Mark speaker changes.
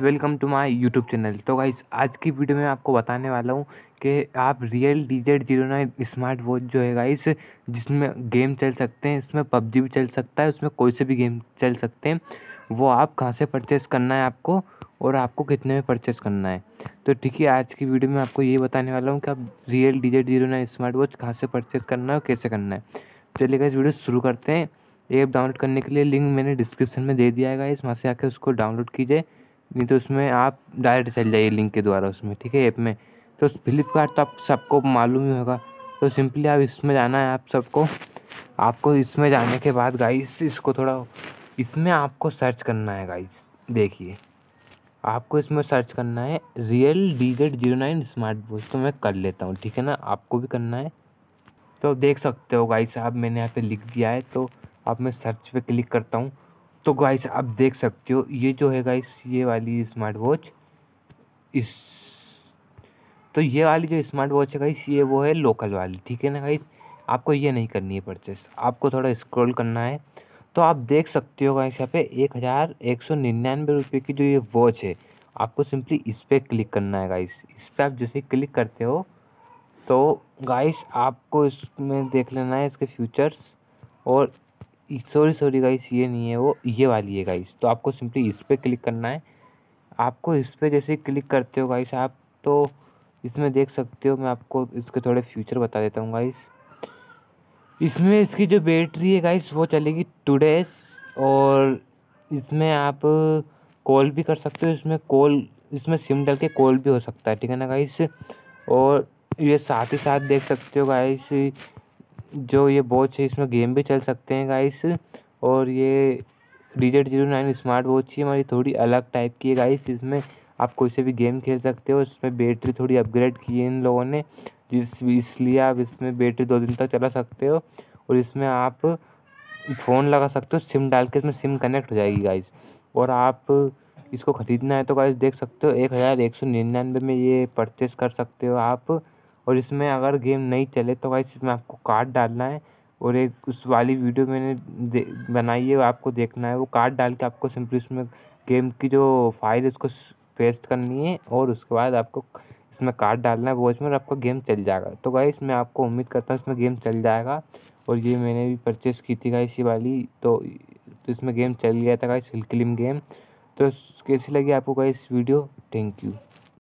Speaker 1: Welcome to my YouTube channel तो guys आज की वीडियो में आपको बताने वाला हूँ कि आप real D Z zero nine smart watch जो है गाइस जिसमें गेम चल सकते हैं, इसमें पबजी भी चल सकता है, उसमें कोई से भी गेम चल सकते हैं, वो आप कहाँ से परचेस करना है आपको और आपको कितने में परचेस करना है। तो ठीक है, आज की वीडियो में आपको ये बताने वाला हूँ कि आप real D Z zero nine smart watch कहाँ से परचेस करना है और कैसे करना है। चलिए गाइस वीडियो शुरू करते हैं। ऐप डाउनलोड करने के लिए लिंक मैंने डिस्क्रिप्शन में दे दिया है इस वहाँ से आके उसको डाउनलोड कीजिए। नहीं तो उसमें आप डायरेक्ट चल जाइए लिंक के द्वारा उसमें, ठीक है ऐप में। तो फ्लिपकार्ट तो आप सबको मालूम ही होगा। तो सिंपली आप इसमें जाना है आप सबको। आपको इसमें जाने के बाद गाइस इसको थोड़ा, इसमें आपको सर्च करना है गाइस देखिए। आपको इसमें सर्च करना है real D Z zero nine smart watch तो मैं कर लेता हूँ, ठीक है ना? आपको भी करना है। तो देख सकते हो गाइस आप मैंने यहाँ पे लिख दिया है तो अब मैं सर्च पे क्लिक करता हूँ। तो गाइस आप देख सकते हो, ये जो है गाइस ये वाली स्मार्ट वॉच इस तो ये वाली जो स्मार्ट वॉच है गाइस ये वो है लोकल वाली, ठीक है ना गाइस आपको ये नहीं करनी है परचेस आपको थोड़ा स्क्रॉल करना है। तो आप देख सकते हो गाइस यहाँ पे एक हज़ार एक सौ निन्यानवे रुपये की जो ये वॉच है, आपको सिंपली इस पर क्लिक करना है गाइस इस पर आप जैसे क्लिक करते हो तो गाइस आपको इसमें देख लेना है इसके फ्यूचर्स और सॉरी सॉरी गाइस ये नहीं है वो, ये वाली है गाइस तो आपको सिंपली इस पर क्लिक करना है. आपको इस पर जैसे क्लिक करते हो गाइस आप तो इसमें देख सकते हो, मैं आपको इसके थोड़े फ्यूचर बता देता हूँ गाइस इसमें इसकी जो बैटरी है गाइस वो चलेगी टू डेज़ और इसमें आप कॉल भी कर सकते हो, इसमें कॉल इसमें सिम डाल के कॉल भी हो सकता है, ठीक है ना गाइस और ये साथ ही साथ देख सकते हो गाइस जो ये वॉच है इसमें गेम भी चल सकते हैं गाइस और ये D Z zero nine smart watch ही हमारी थोड़ी अलग टाइप की है गाइस इसमें आप कोई से भी गेम खेल सकते हो, इसमें बैटरी थोड़ी अपग्रेड की है इन लोगों ने, जिस, इसलिए आप इसमें बैटरी दो दिन तक चला सकते हो. और इसमें आप फ़ोन लगा सकते हो सिम डाल के इसमें सिम कनेक्ट हो जाएगी गाइस और आप इसको ख़रीदना है तो गाइस देख सकते हो, एक हज़ार एक सौ निन्यानवे में ये परचेस कर सकते हो आप. और इसमें अगर गेम नहीं चले तो गाइस इसमें आपको कार्ड डालना है और एक उस वाली वीडियो मैंने बनाई है आपको देखना है। वो कार्ड डाल के आपको सिंपली उसमें गेम की जो फ़ाइल है उसको पेस्ट करनी है और उसके बाद आपको इसमें कार्ड डालना है वो इसमें आपका गेम चल जाएगा। तो गाइस मैं आपको उम्मीद करता हूँ इसमें गेम चल जाएगा और ये मैंने भी परचेस की थी गाइस ये वाली। तो, तो इसमें गेम चल गया था गाइस हिलक्लिम गेम तो कैसी लगी आपको गाइस वीडियो? Thank you